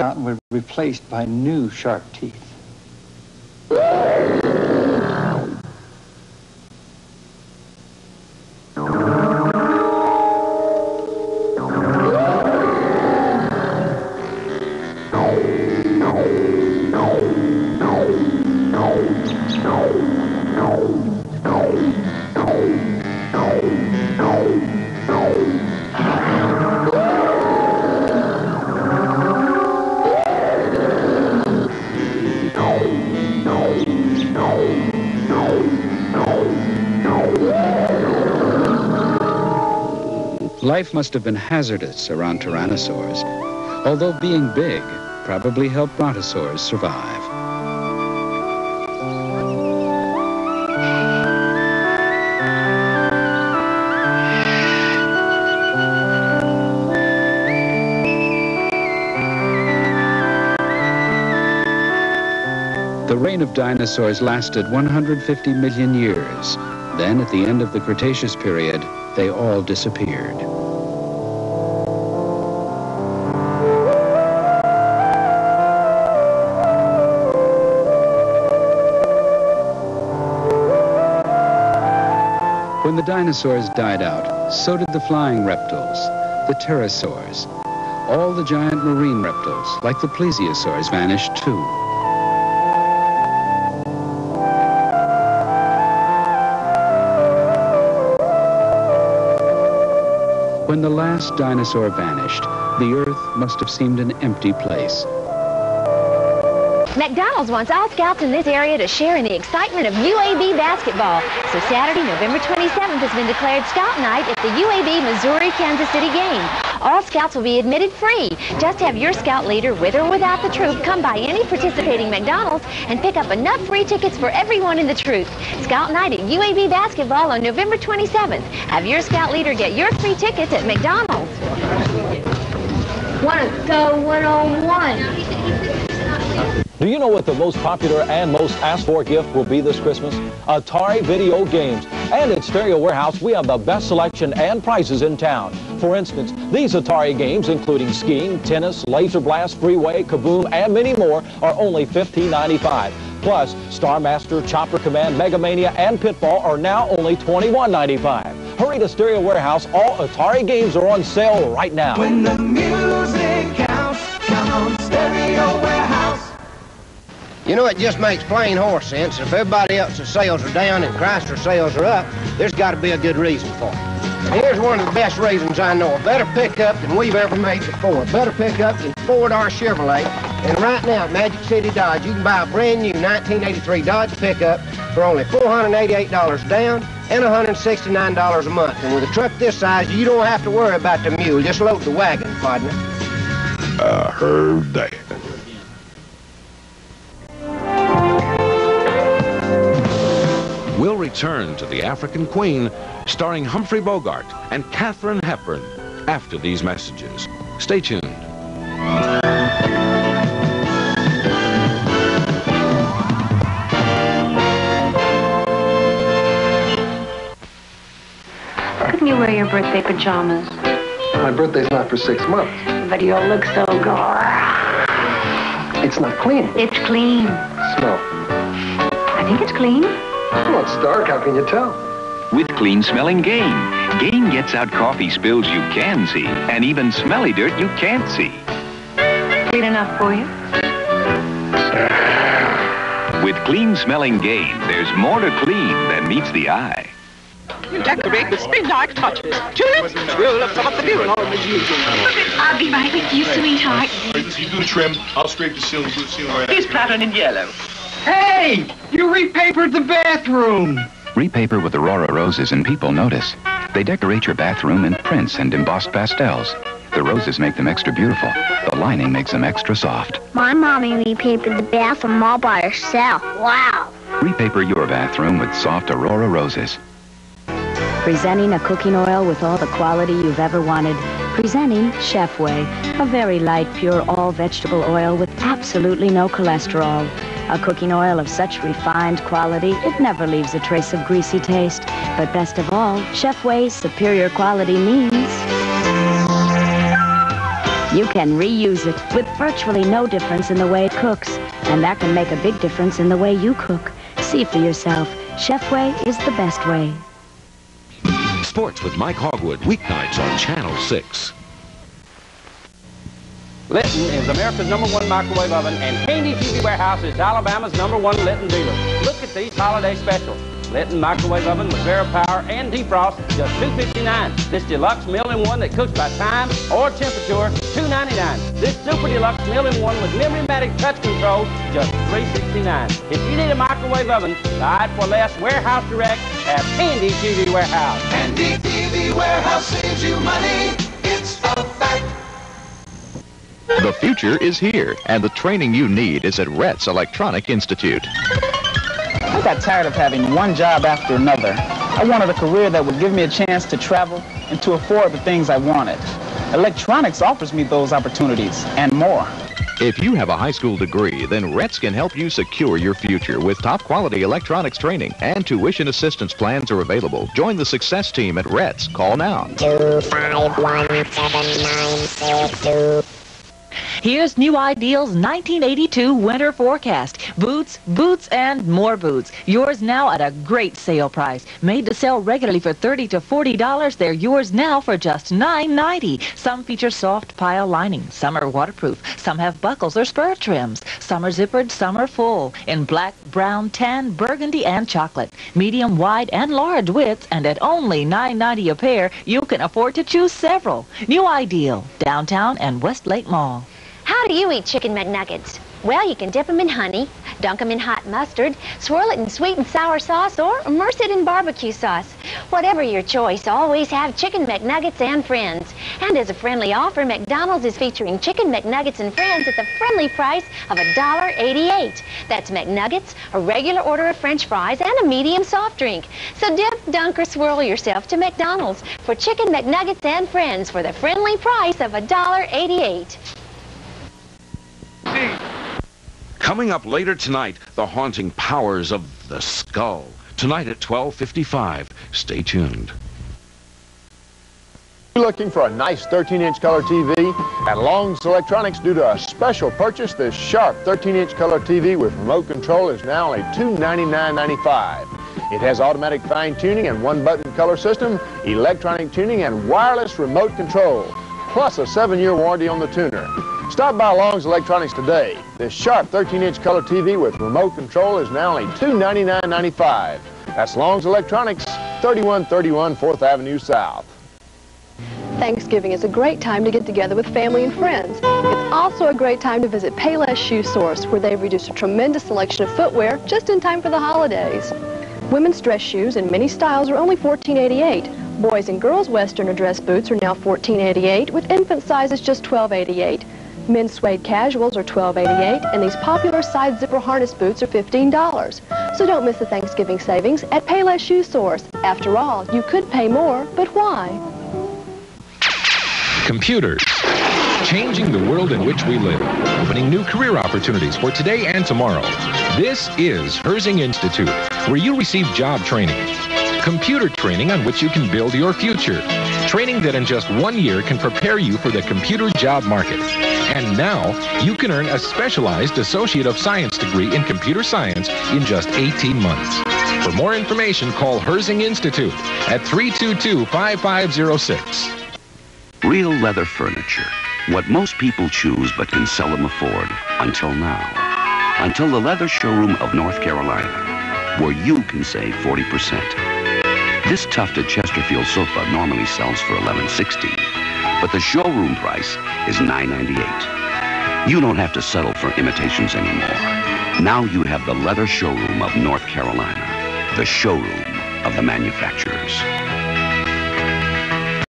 and were replaced by new sharp teeth. Life must have been hazardous around tyrannosaurs, although being big probably helped brontosaurs survive. The reign of dinosaurs lasted 150 million years. Then, at the end of the Cretaceous period, they all disappeared. When the dinosaurs died out, so did the flying reptiles, the pterosaurs. All the giant marine reptiles, like the plesiosaurs, vanished too. When the last dinosaur vanished, the Earth must have seemed an empty place. McDonald's wants all scouts in this area to share in the excitement of UAB basketball. So Saturday, November 27th has been declared Scout Night at the UAB Missouri-Kansas City game. All scouts will be admitted free. Just have your scout leader, with or without the troop, come by any participating McDonald's and pick up enough free tickets for everyone in the troop. Scout Night at UAB basketball on November 27th. Have your scout leader get your free tickets at McDonald's. Wanna go 101. Do you know what the most popular and most asked for gift will be this Christmas? Atari Video Games. And at Stereo Warehouse, we have the best selection and prices in town. For instance, these Atari games, including skiing, tennis, laser blast, freeway, kaboom, and many more, are only $15.95. Plus, Star Master, Chopper Command, Mega Mania, and Pitfall are now only $21.95. Hurry to Stereo Warehouse. All Atari games are on sale right now. When the music counts, come on Stereo Warehouse. You know, it just makes plain horse sense. If everybody else's sales are down and Chrysler sales are up, there's got to be a good reason for it. Here's one of the best reasons I know. A better pickup than we've ever made before. A better pickup than Ford or Chevrolet. And right now at Magic City Dodge, you can buy a brand new 1983 Dodge pickup for only $488 down and $169 a month. And with a truck this size, you don't have to worry about the mule. Just load the wagon, partner. I heard that. Return to The African Queen, starring Humphrey Bogart and Katharine Hepburn, after these messages. Stay tuned. Couldn't you wear your birthday pajamas? My birthday's not for six months. But you'll look so good. It's not clean. It's clean. Smell. I think it's clean. Well, it's dark. How can you tell? With clean-smelling Gain. Gain gets out coffee spills you can see and even smelly dirt you can't see. Clean enough for you? With clean-smelling Gain, there's more to clean than meets the eye. You decorate with spring-like touches. Tulips, tulips off the bureau. I'll be right with you, sweetheart. You do the trim. I'll scrape the ceiling, do the ceiling right He's patterned in yellow. Hey! You repapered the bathroom! Repaper with Aurora roses and people notice. They decorate your bathroom in prints and embossed pastels. The roses make them extra beautiful. The lining makes them extra soft. My mommy repapered the bathroom all by herself. Wow. Repaper your bathroom with soft Aurora roses. Presenting a cooking oil with all the quality you've ever wanted. Presenting Chef Way, a very light, pure, all-vegetable oil with absolutely no cholesterol. A cooking oil of such refined quality, it never leaves a trace of greasy taste. But best of all, Chef Way's superior quality means... You can reuse it with virtually no difference in the way it cooks. And that can make a big difference in the way you cook. See for yourself. Chef Way is the best way. Sports with Mike Hogewood, weeknights on Channel 6. Litton is America's number one microwave oven, and Handy TV Warehouse is Alabama's number one Litton dealer. Look at these holiday specials. Litton microwave oven with Vero Power and defrost, just $2.59. This deluxe meal-in-one that cooks by time or temperature, $2.99. This super deluxe meal-in-one with memory-matic touch control, just $3.69. If you need a microwave oven, buy it for less. Warehouse Direct at Handy TV Warehouse. Handy TV Warehouse saves you money. It's a fact. The future is here, and the training you need is at RETS Electronic Institute. I got tired of having one job after another. I wanted a career that would give me a chance to travel and to afford the things I wanted. Electronics offers me those opportunities and more. If you have a high school degree, then RETS can help you secure your future with top quality electronics training and tuition assistance plans are available. Join the success team at RETS. Call now. 2517962. Here's New Ideal's 1982 winter forecast. Boots, boots, and more boots. Yours now at a great sale price. Made to sell regularly for 30 to $40, they're yours now for just $9.90. Some feature soft pile lining. Some are waterproof. Some have buckles or spur trims. Some are zippered, some are full. In black, brown, tan, burgundy, and chocolate. Medium, wide, and large widths. And at only $9.90 a pair, you can afford to choose several. New Ideal, downtown and Westlake Mall. How do you eat chicken McNuggets? Well, you can dip them in honey, dunk them in hot mustard, swirl it in sweet and sour sauce, or immerse it in barbecue sauce. Whatever your choice, always have Chicken McNuggets and Friends. And as a friendly offer, McDonald's is featuring Chicken McNuggets and Friends at the friendly price of $1.88. That's McNuggets, a regular order of French fries, and a medium soft drink. So dip, dunk, or swirl yourself to McDonald's for Chicken McNuggets and Friends for the friendly price of $1.88. Coming up later tonight, the haunting powers of the skull. Tonight at 12.55. Stay tuned. You're looking for a nice 13-inch color TV? At Long's Electronics, due to a special purchase, this sharp 13-inch color TV with remote control is now only $299.95. It has automatic fine-tuning and one-button color system, electronic tuning, and wireless remote control, plus a seven-year warranty on the tuner. Stop by Long's Electronics today. This sharp 13-inch color TV with remote control is now only $299.95. That's Long's Electronics, 3131 4th Avenue South. Thanksgiving is a great time to get together with family and friends. It's also a great time to visit Payless Shoe Source, where they've reduced a tremendous selection of footwear just in time for the holidays. Women's dress shoes in many styles are only $14.88. Boys and girls' western or dress boots are now $14.88, with infant sizes just $12.88. Men's suede casuals are $12.88, and these popular side zipper harness boots are $15. So don't miss the Thanksgiving savings at Payless Shoe Source. After all, you could pay more, but why? Computers. Changing the world in which we live. Opening new career opportunities for today and tomorrow. This is Herzing Institute, where you receive job training. Computer training on which you can build your future. Training that in just one year can prepare you for the computer job market. And now, you can earn a specialized Associate of Science degree in computer science in just 18 months. For more information, call Herzing Institute at 322-5506. Real leather furniture. What most people choose but can seldom afford. Until now. Until the leather showroom of North Carolina, where you can save 40%. This tufted Chesterfield sofa normally sells for $11.60, but the showroom price is $9.98. You don't have to settle for imitations anymore. Now you have the leather showroom of North Carolina, the showroom of the manufacturers.